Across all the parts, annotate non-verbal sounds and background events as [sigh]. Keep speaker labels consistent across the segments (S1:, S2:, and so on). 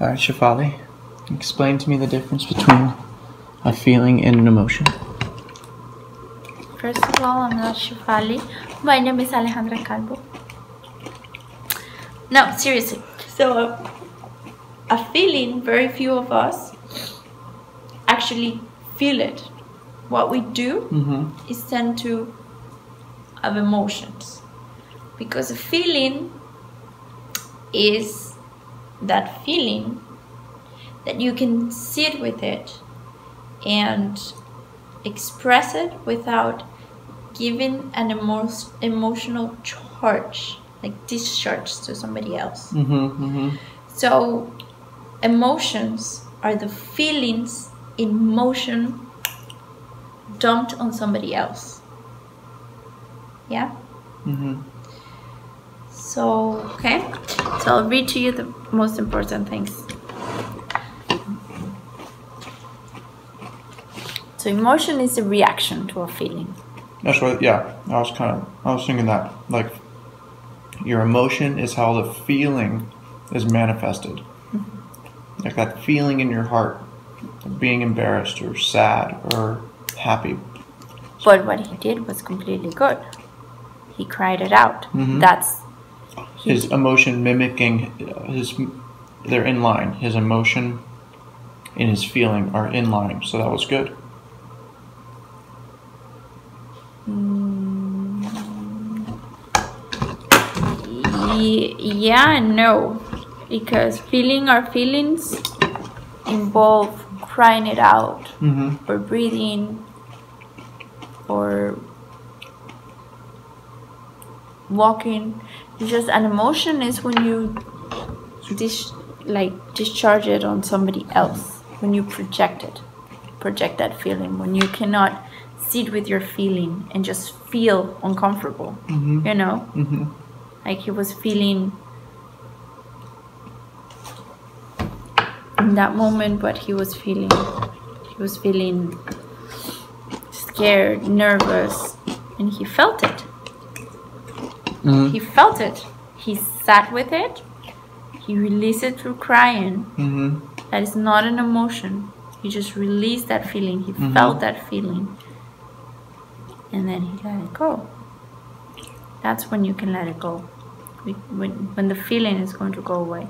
S1: All right, Shefali, explain to me the difference between a feeling and an emotion.
S2: First of all, I'm not Shefali. My name is Alejandra Calvo. No, seriously. So, uh, a feeling, very few of us actually feel it. What we do
S1: Mm-hmm.
S2: is tend to have emotions. Because a feeling is that feeling that you can sit with it and express it without giving an emo- emotional charge, like discharge to somebody else.
S1: Mm-hmm. Mm-hmm.
S2: So, emotions are the feelings in motion dumped on somebody else. Yeah?
S1: Mm-hmm.
S2: So, okay. So, I'll read to you the most important things. So, emotion is a reaction to a feeling.
S1: That's what. Yeah, I was kind of. I was thinking that like your emotion is how the feeling is manifested. Like that feeling in your heart, being embarrassed or sad or happy.
S2: But what he did was completely good. He cried it out.
S1: Mhm.
S2: That's
S1: His emotion mimicking uh, his. They're in line. His emotion and his feeling are in line. So that was good.
S2: Ye- yeah no because feeling our feelings involve crying it out
S1: Mm-hmm.
S2: or breathing or walking just an emotion is when you dis- like discharge it on somebody else when you project it project that feeling when you cannot sit with your feeling and just feel uncomfortable
S1: Mm-hmm.
S2: you know
S1: Mm-hmm.
S2: like he was feeling in that moment what he was feeling he was feeling scared nervous and he felt it
S1: Mm-hmm.
S2: he felt it. He sat with it. He released it through crying.
S1: Mm-hmm.
S2: that is not an emotion. He just released that feeling. He
S1: Mhm.
S2: felt that feeling. And then he let it go. That's when you can let it go. When, when the feeling is going to go away.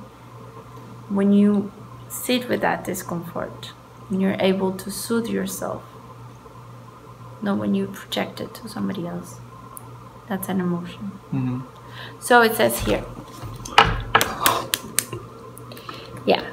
S2: When you sit with that discomfort when you're able to soothe yourself not when you project it to somebody else that's an emotion
S1: Mm-hmm.
S2: so it says here. Yeah.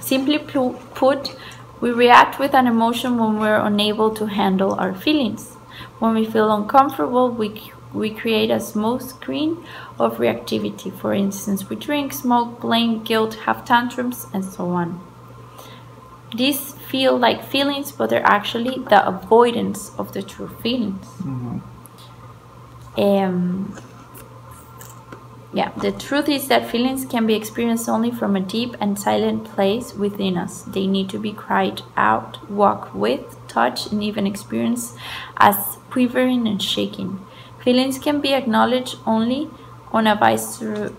S2: Simply put, we react with an emotion when we're unable to handle our feelings. When we feel uncomfortable, we, we create a smooth screen of reactivity. For instance, we drink, smoke, blame, guilt, have tantrums, and so on. These feel like feelings, but they're actually the avoidance of the true feelings.
S1: Mm-hmm.
S2: Um, yeah, the truth is that feelings can be experienced only from a deep and silent place within us. They need to be cried out, walked with, touched, and even experienced as quivering and shaking. Feelings can be acknowledged only on a visceral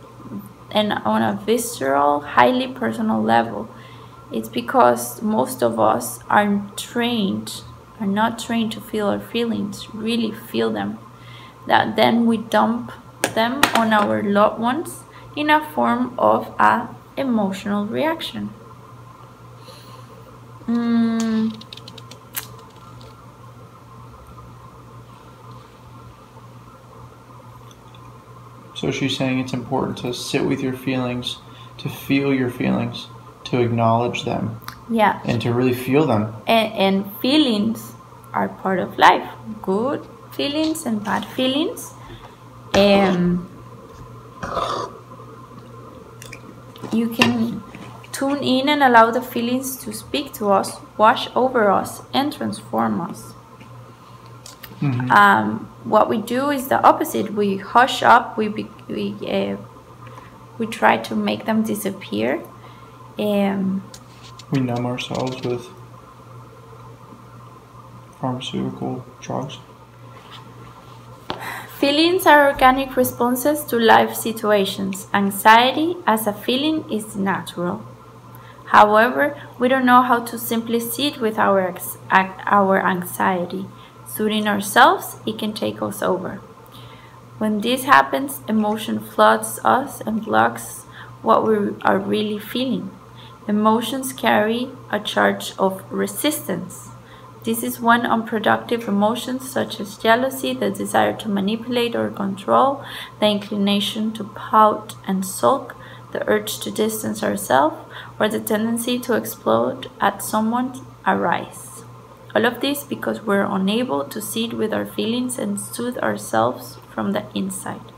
S2: and on a visceral, highly personal level. It's because most of us are trained, are not trained to feel our feelings, really feel them that then we dump them on our loved ones in a form of a emotional reaction. Mm,
S1: So she's saying it's important to sit with your feelings, to feel your feelings, to acknowledge them,
S2: yeah,
S1: and to really feel them.
S2: and, and feelings are part of life. Good feelings and bad feelings. Um, you can tune in and allow the feelings to speak to us, wash over us, and transform us.
S1: Mhm.
S2: um, what we do is the opposite. We hush up. We be, we uh, we try to make them disappear. Um,
S1: We numb ourselves with pharmaceutical drugs.
S2: Feelings are organic responses to life situations. Anxiety as a feeling is natural. However, we don't know how to simply sit with our, our anxiety. Soothing ourselves, it can take us over. When this happens, emotion floods us and blocks what we are really feeling. Emotions carry a charge of resistance. This is when unproductive emotions such as jealousy, the desire to manipulate or control, the inclination to pout and sulk, the urge to distance ourselves, or the tendency to explode at someone arise. All of this because we're unable to sit with our feelings and soothe ourselves from the inside.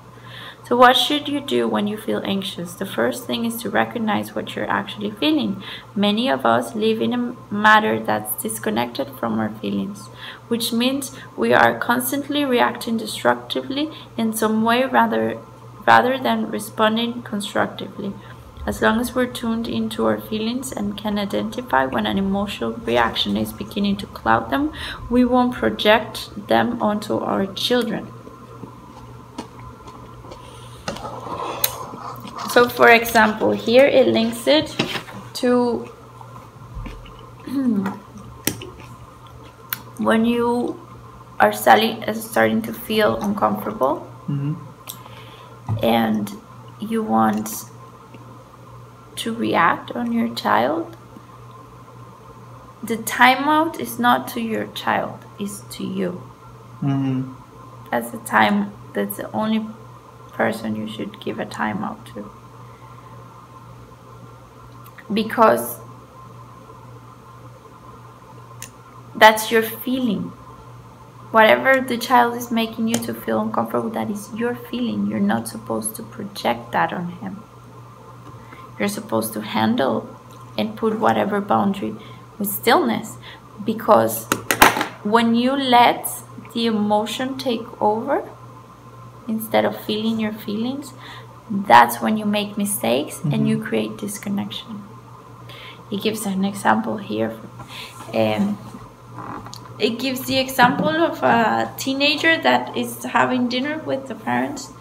S2: So, what should you do when you feel anxious? The first thing is to recognize what you're actually feeling. Many of us live in a matter that's disconnected from our feelings, which means we are constantly reacting destructively in some way rather, rather than responding constructively. As long as we're tuned into our feelings and can identify when an emotional reaction is beginning to cloud them, we won't project them onto our children. So for example, here it links it to [clears throat] when you are starting, uh, starting to feel uncomfortable mm-hmm. and you want to react on your child, the timeout is not to your child, it's to you. Mm-hmm. That's the time, that's the only person you should give a timeout to because that's your feeling. Whatever the child is making you to feel uncomfortable, that is your feeling. You're not supposed to project that on him. You're supposed to handle and put whatever boundary with stillness because when you let the emotion take over instead of feeling your feelings, that's when you make mistakes mm-hmm. and you mm-hmm. create disconnection he gives an example here. Um, it gives the example of a teenager that is having dinner with the parents,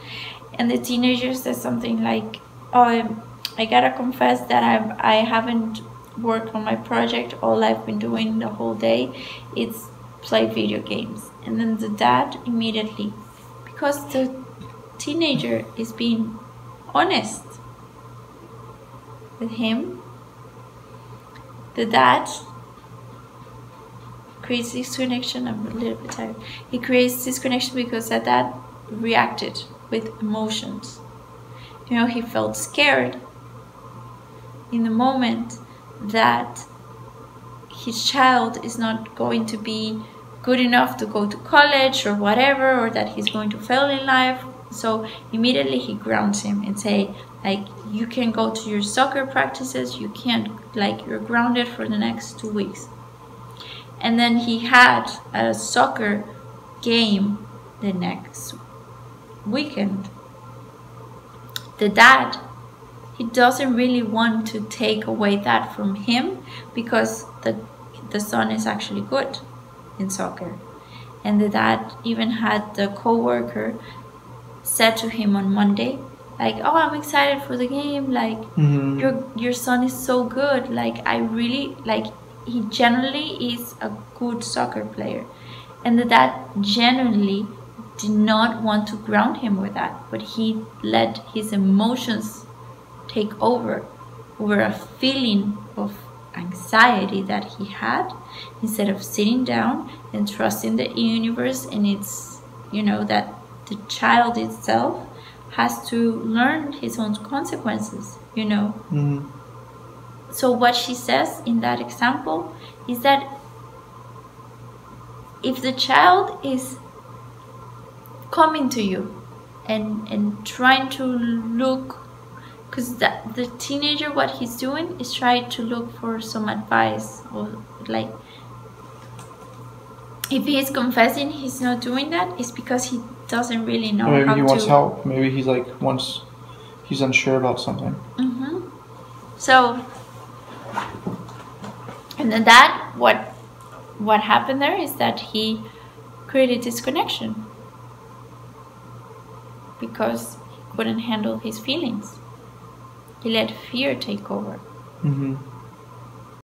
S2: and the teenager says something like, "Oh, I gotta confess that I've I haven't worked on my project. All I've been doing the whole day is play video games." And then the dad immediately, because the teenager is being honest with him the dad creates this connection. I'm a little bit tired. He creates this connection because that dad reacted with emotions. You know, he felt scared in the moment that his child is not going to be good enough to go to college or whatever, or that he's going to fail in life. So immediately he grounds him and say, like you can go to your soccer practices you can't like you're grounded for the next two weeks. And then he had a soccer game the next weekend. The dad he doesn't really want to take away that from him because the the son is actually good in soccer. And the dad even had the co-worker said to him on monday like oh i'm excited for the game. Like mm-hmm. your your son is so good. Like i really like he generally is a good soccer player. And the dad genuinely did not want to ground him with that but he let his emotions take over over a feeling of anxiety that he had instead of sitting down and trusting the universe and it's you know that the child itself has to learn his own consequences, you know. Mm-hmm. So, what she says in that example is that if the child is coming to you and, and trying to look, because the, the teenager, what he's doing is trying to look for some advice or like if he's confessing he's not doing that, it's because he doesn't really know.
S1: Or maybe he wants
S2: to...
S1: help. Maybe he's like wants he's unsure about something.
S2: Mm-hmm. So, and then that what what happened there is that he created disconnection. because he couldn't handle his feelings. He let fear take over.
S1: Mm-hmm.